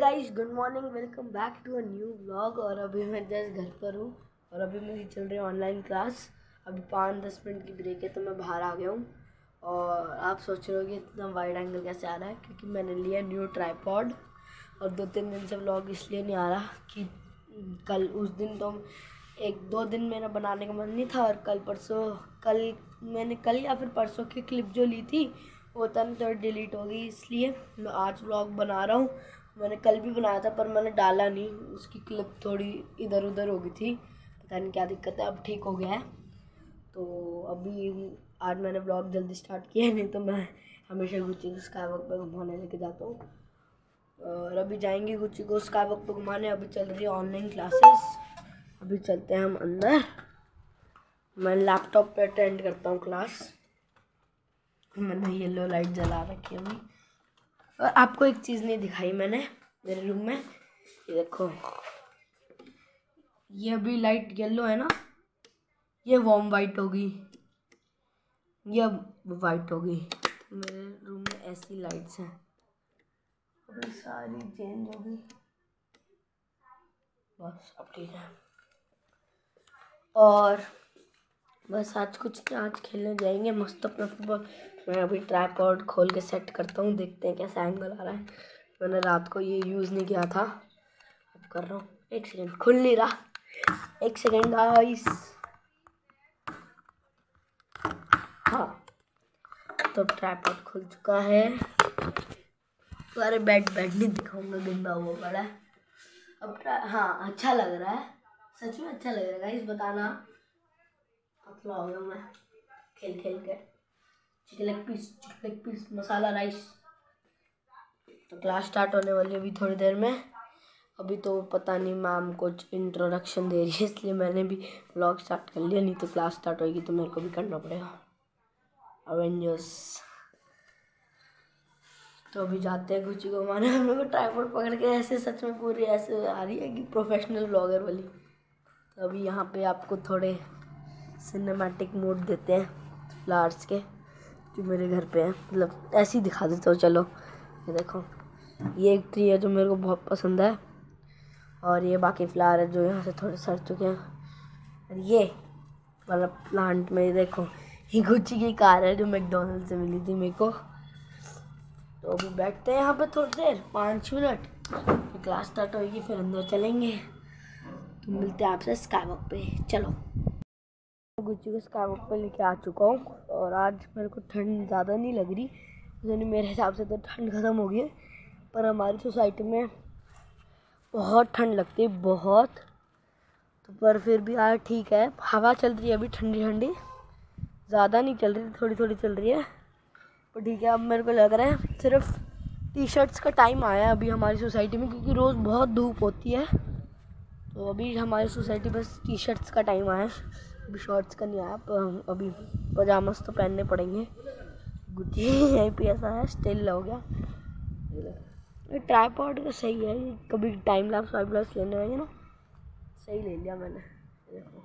Guys good morning welcome back to a new vlog और अभी मैं जस्ट घर पर हूँ और अभी मेरी चल रही है ऑनलाइन क्लास अभी पाँच दस मिनट की ब्रेक है तो मैं बाहर आ गया हूँ। और आप सोच रहे हो कि इतना वाइड एंगल कैसे आ रहा है, क्योंकि मैंने लिया न्यू ट्राईपॉड और दो तीन दिन से व्लॉग इसलिए नहीं आ रहा कि कल, उस दिन तो एक दो दिन मेरा बनाने का मन नहीं था और कल परसों, कल मैंने कल या फिर परसों की क्लिप जो ली थी, वो तन तो डिलीट हो गई, इसलिए मैं आज व्लॉग बना रहा हूँ। मैंने कल भी बनाया था, पर मैंने डाला नहीं। उसकी क्लिप थोड़ी इधर उधर हो गई थी। पता नहीं क्या दिक्कत है, अब ठीक हो गया है। तो अभी आज मैंने ब्लॉग जल्दी स्टार्ट किया नहीं तो मैं हमेशा गुच्ची को स्काई वॉक पर घुमाने लेके जाता हूँ। और अभी जाएँगे गुच्ची को स्काई वॉक पर घुमाने। अभी चल रही है ऑनलाइन क्लासेस अभी चलते हैं हम अंदर। मैं लैपटॉप पे अटेंड करता हूँ क्लास मैंने येलो लाइट जला रखी है अभी। और आपको एक चीज़ नहीं दिखाई मैंने, मेरे रूम में। ये देखो। ये अभी लाइट येलो है ना? ये वॉर्म वाइट होगी। ये वाइट होगी। मेरे रूम में ऐसी लाइट्स हैं। अभी सारी चेंज होगी। बस, अब ठीक है। और बस आज कुछ आज खेलने जाएँगे मस्त अपना फुटबॉल मैं अभी ट्राईपॉड खोल के सेट करता हूँ, देखते हैं कैसा एंगल आ रहा है। मैंने रात को ये यूज़ नहीं किया था। अब कर रहा हूँ। एक सेकेंड खुल नहीं रहा। एक सेकेंड आइस हाँ तो ट्राईपॉड खुल चुका है। अरे बैट बैट नहीं दिखाऊँगा, गंदा हुआ बड़ा है। अब हाँ अच्छा लग रहा है। सच में अच्छा लग रहा है इस बताना। पतला हो गया मैं खेल खेल के। Chicken leg piece chicken leg piece masala rice तो क्लास स्टार्ट होने वाली अभी थोड़ी देर में। अभी तो पता नहीं मैम कुछ इंट्रोडक्शन दे रही है, इसलिए मैंने भी ब्लॉग स्टार्ट कर लिया, नहीं तो क्लास स्टार्ट होगी तो मेरे को भी करना पड़ेगा। अवेंजर्स तो अभी जाते हैं कुछ को माने हम लोग ट्राईपोर्ट पकड़ के ऐसे, सच में पूरी ऐसे आ रही है कि प्रोफेशनल ब्लॉगर वाली। तो अभी यहाँ पे आपको थोड़े सिनेमैटिक मोड देते हैं फ्लावर्स के, जो मेरे घर पे है। मतलब ऐसे ही दिखा देता हूँ, चलो। ये देखो, ये एक ट्री है जो मेरे को बहुत पसंद है। और ये बाकी फ्लावर है जो यहाँ से थोड़े सड़ चुके हैं। और ये वाला प्लांट में देखो, ये गुच्ची की कार है जो मैकडोनल्ड से मिली थी मेरे को। तो अभी बैठते हैं यहाँ पे थोड़ी देर, पाँच मिनट। क्लास स्टार्ट होगी, फिर अंदर चलेंगे। तो मिलते हैं आपसे स्काई वॉक पे। चलो। गुच्ची को स्काई वॉक पे लेके आ चुका हूँ और आज मेरे को ठंड ज़्यादा नहीं लग रही, यानी मेरे हिसाब से तो ठंड ख़त्म हो गई है, पर हमारी सोसाइटी में बहुत ठंड लगती है, बहुत। तो पर फिर भी यार ठीक है, हवा चल रही है अभी ठंडी ठंडी, ज़्यादा नहीं चल रही, थोड़ी थोड़ी चल रही है। पर ठीक है, अब मेरे को लग रहा है सिर्फ़ टी शर्ट्स का टाइम आया अभी हमारी सोसाइटी में, क्योंकि रोज़ बहुत धूप होती है। तो अभी हमारी सोसाइटी बस टी शर्ट्स का टाइम आया है। अभी शॉर्ट्स का नहीं आया अभी पजामास तो पहनने पड़ेंगे। गुच्ची यहीं पे ऐसा है स्टिल हो गया। ये ट्राईपॉड का सही है कभी टाइम लैप्स फाइव लैप्स लेने आएँगे ना। सही ले लिया मैंने देखो।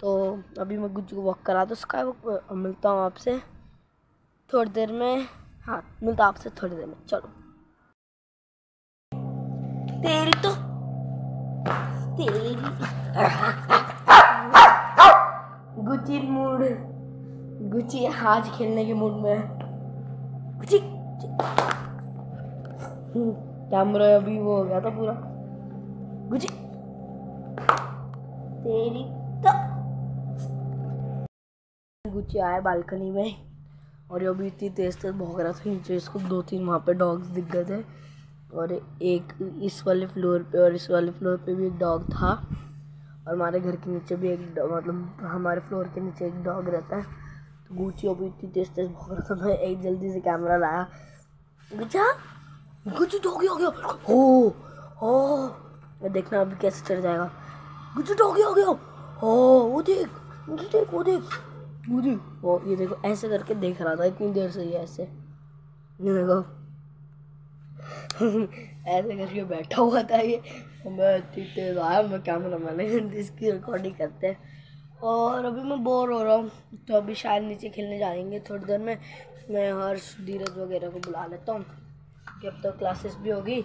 तो अभी मैं गुच्ची को वॉक करा तो वॉक मिलता हूँ आपसे थोड़ी देर में। हाँ मिलता आपसे थोड़ी देर में, चलो। तेरी तो तेरी गुची मूड। गुची आज खेलने के मूड में गुची। कैमरा अभी वो हो गया था पूरा। गुची। तेरी तो। गुची आया बालकनी में और ये अभी इतनी तेज तेज भोग रहा था नीचे, इसको दो तीन वहाँ पे डॉग्स दिख गए थे। और एक इस वाले फ्लोर पे और इस वाले फ्लोर पे भी एक डॉग था। और हमारे घर के नीचे भी एक मतलब हमारे फ्लोर के नीचे एक डॉग रहता है। तो गुची अभी इतनी तेज तेज भाग रहा था मैं एक जल्दी से कैमरा लाया। गुचा, गुची डॉगी हो गया। हो हो मैं देखना अभी कैसे चढ़ जाएगा। गुची, डॉगी हो गया। हो वो देख वो देख वो देख वो देख। वो ये देखो, ऐसे करके देख रहा था, इतनी देर से ये ऐसे। देखो। ऐसे करके बैठा हुआ था ये। मैं इतनी तेज आया, मैं कैमरा मैंने इसकी रिकॉर्डिंग करते हैं। और अभी मैं बोर हो रहा हूँ तो अभी शायद नीचे खेलने जाएँगे थोड़ी देर में। मैं हर्ष धीरज वगैरह को बुला लेता हूँ कि अब तो क्लासेस भी होगी।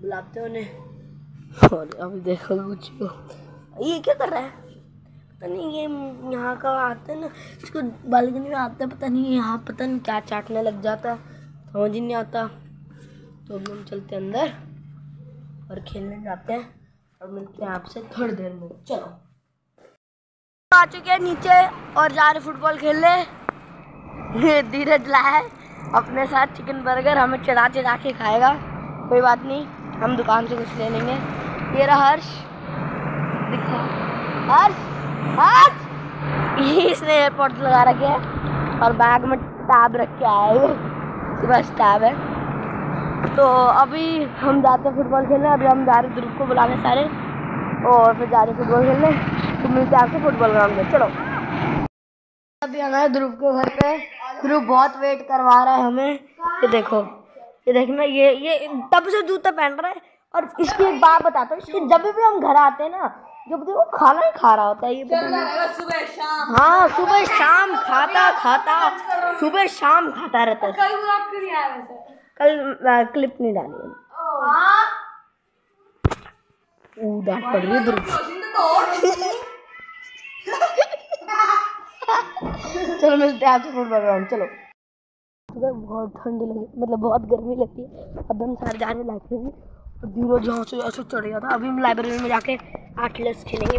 बुलाते उन्हें। और अभी देखो कुछ को ये क्या कर रहा है? पता नहीं, ये यहाँ का आता है ना, इसको बालकनी में आता है, पता नहीं, यहाँ पता नहीं क्या चाटने लग जाता। है समझ नहीं आता। तो हम चलते हैं अंदर और खेलने जाते हैं और मिलते हैं आपसे थोड़ी देर में। चलो। आ चुके हैं नीचे और जा रहे फुटबॉल खेलने। धीरज है अपने साथ चिकन बर्गर हमें चढ़ा चढ़ा के खाएगा। कोई बात नहीं, हम दुकान से कुछ ले लेंगे। ये रहा हर्ष। दिखा। हर्ष! हर्ष! ये इसने एयरपोर्ट लगा रखे है और बैग में टैब रख के आया है। बस टैब है। तो अभी हम जाते हैं फुटबॉल खेलने अभी हम जा रहे ध्रुव को बुलाने सारे और फिर जा रहे फुटबॉल खेलने। तो मिलते हैं आपसे फुटबॉल ग्राउंड में। चलो। अभी हम आए ध्रुव के घर पे। ध्रुव बहुत वेट करवा रहा है हमें। ये देखो। ये देखना ये ये तब से जूता पहन रहा है और इसकी एक बात बताता हूँ इसके जब भी हम घर आते हैं ना जब देखो खाना ही खा रहा होता है ये सुबह शाम। हाँ सुबह शाम खाता खाता। सुबह शाम खाता रहता है। कल क्लिप नहीं डाली है। डांट पड़ रही है चलो मिलते हैं आपसे फुटबॉल चलो। सुबह बहुत ठंडी लगी मतलब बहुत गर्मी लगती है। अब हम सारे जा रहे हैं। लाइब्रेरी और धीरे जहाँ से ऐसे चढ़ गया था अभी हम लाइब्रेरी में जाके आर्टलेस खेलेंगे।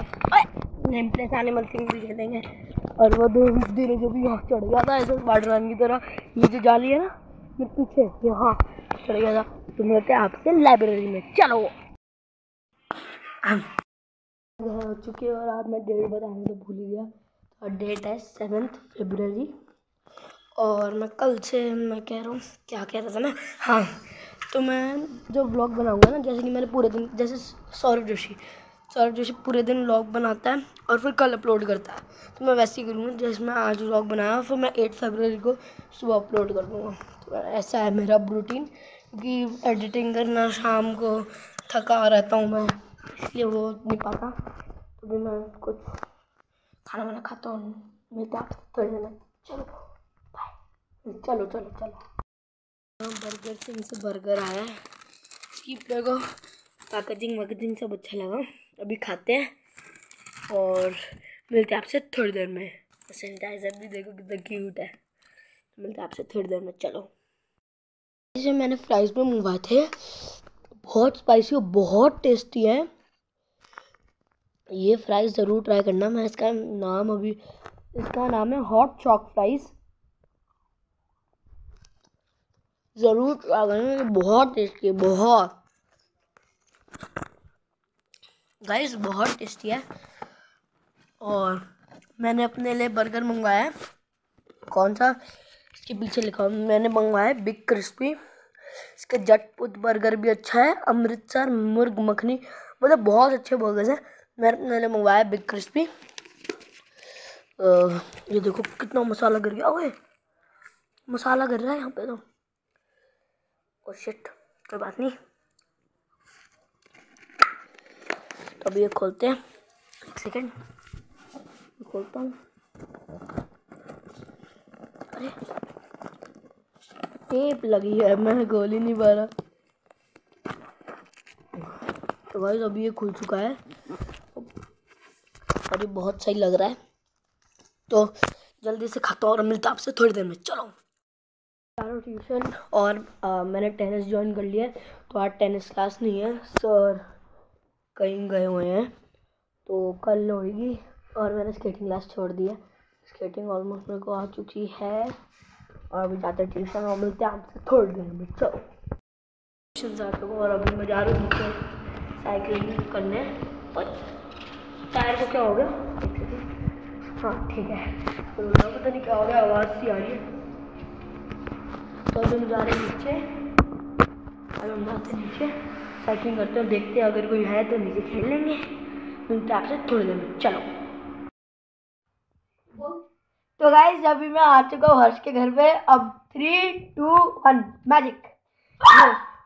नेम प्लेस एनिमल किंग भी खेलेंगे। और वो धीरे जो भी यहाँ चढ़ गया था ऐसे स्पाइडरमैन की तरह ये जो जाली है ना मेरे पीछे, यहाँ। चढ़ गया था। तो मिलते हैं आपसे लाइब्रेरी में? चलो। हो चुके और आज मैं डेट बताने तो भूल गया। और डेट है सेवन्थ फेबररी और मैं कल से मैं कह रहा हूँ, क्या कह रहा था मैं हाँ तो मैं जो ब्लॉग बनाऊँगा ना, जैसे कि मैंने पूरे दिन, जैसे सौरभ जोशी सौरभ जोशी पूरे दिन व्लॉग बनाता है और फिर कल अपलोड करता है। तो मैं वैसे ही करूँगा जैसे मैं आज व्लॉग बनाया फिर मैं एट फरवरी को सुबह अपलोड कर दूँगा। तो ऐसा है मेरा रूटीन क्योंकि एडिटिंग करना शाम को थका रहता हूँ मैं, इसलिए वो नहीं पाता। तो भी मैं कुछ खाना वाना खाता हूँ, मिलता थोड़ी देर में। चलो बाय चलो चलो चलो। बर्गर सिंह से बर्गर आया है। इसकी देखो पैकेजिंग वैकेजिंग सब अच्छा लगा। अभी खाते हैं और मिलते हैं आपसे थोड़ी देर में। सैनिटाइज़र भी देखो कितना क्यूट है। मिलते आपसे थोड़ी देर में, चलो। जैसे मैंने फ्राइज़ में मंगवाए थे, बहुत स्पाइसी और बहुत टेस्टी है। ये फ्राइज़ ज़रूर ट्राई करना। मैं इसका नाम अभी, इसका नाम है हॉट चॉक फ्राइज़ ज़रूर ट्राई करना बहुत टेस्टी है, बहुत। गाइस बहुत टेस्टी है। और मैंने अपने लिए बर्गर मंगवाया है। कौन सा? इसके पीछे लिखा मैंने मंगवाया बिग क्रिस्पी इसका जटपुत बर्गर भी अच्छा है, अमृतसर मुर्ग मखनी। मतलब बहुत अच्छे बर्गर्स हैं। मैंने मैंने मंगवाया बिग क्रिस्पी ये देखो कितना मसाला गिर गया। ओए, मसाला गिर रहा है यहाँ पे तो। ओ शिट कोई बात नहीं। अभी ये खोलते हैं। एक सेकेंड खोलता हूँ। अरे टेप लगी है मैं ही नहीं पा रहा तो भाई अभी ये खुल चुका है। और ये बहुत सही लग रहा है। तो जल्दी से खाता हूँ और मिलता आपसे थोड़ी देर में। चलो। चारों ट्यूशन और आ, मैंने टेनिस ज्वाइन कर लिया है। तो आज टेनिस क्लास नहीं है सर कहीं गए हुए हैं तो कल होगी और मैंने स्केटिंग क्लास छोड़ दी है स्केटिंग ऑलमोस्ट मेरे को आ चुकी है और अभी जाते हैं ट्यूशन और मिलते हैं आपसे थोड़ी देर में। चलो। ट्यूशन आ चुका और अभी मैं जा रहा हूँ नीचे साइकिलिंग करने। और टायर को क्या हो गया? हाँ ठीक है। तो पता नहीं क्या हो गया, आवाज़ सी आ रही है। तो अभी हम जा रहे हैं नीचे। अभी हम जाते हैं नीचे। साइकिलिंग करते हैं देखते हैं अगर कोई है तो नीचे खेल लेंगे। मिलते आपसे थोड़ी देर में। चलो। तो गाइस अभी मैं आ चुका हूँ हर्ष के घर पे। अब थ्री टू वन मैजिक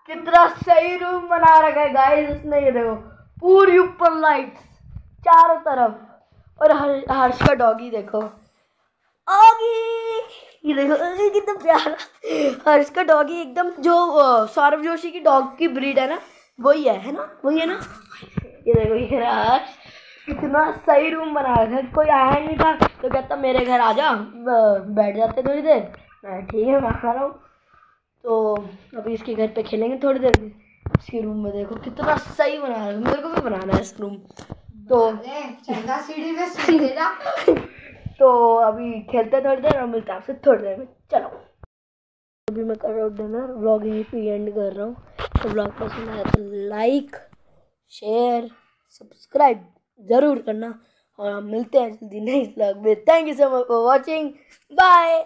कितना सही रूम बना रखा है गाइस उसने ये देखो। पूरी ऊपर लाइट्स चारों तरफ़। और हर, हर्ष का डॉगी देखो। ऑगी ये देखो कितना प्यारा। और इसका डॉगी एकदम जो सौरभ जोशी की डॉग की ब्रीड है ना वही है है ना? वही है ना? ये देखो ये रहा कितना सही रूम बना रखा कोई आया नहीं था तो कहता मेरे घर आ जा बैठ जाते थोड़ी देर। मैं ठीक है मैं खा रहा हूँ। तो अभी इसके घर पे खेलेंगे थोड़ी देर। में इसके रूम में देखो कितना सही बना रखा है। मेरे को भी बनाना है इस रूम तो सीढ़ी पे सीधे जा। तो अभी खेलते थोड़ी देर और मिलते हैं आपसे थोड़ी देर में। चलो। अभी मैं कर रहा हूँ डिनर व्लॉग यहीं पे एंड कर रहा हूँ। तो ब्लॉग पसंद आया तो लाइक शेयर सब्सक्राइब ज़रूर करना। और हम मिलते हैं जल्दी नेक्स्ट ब्लॉग में। Thank you so much for watching bye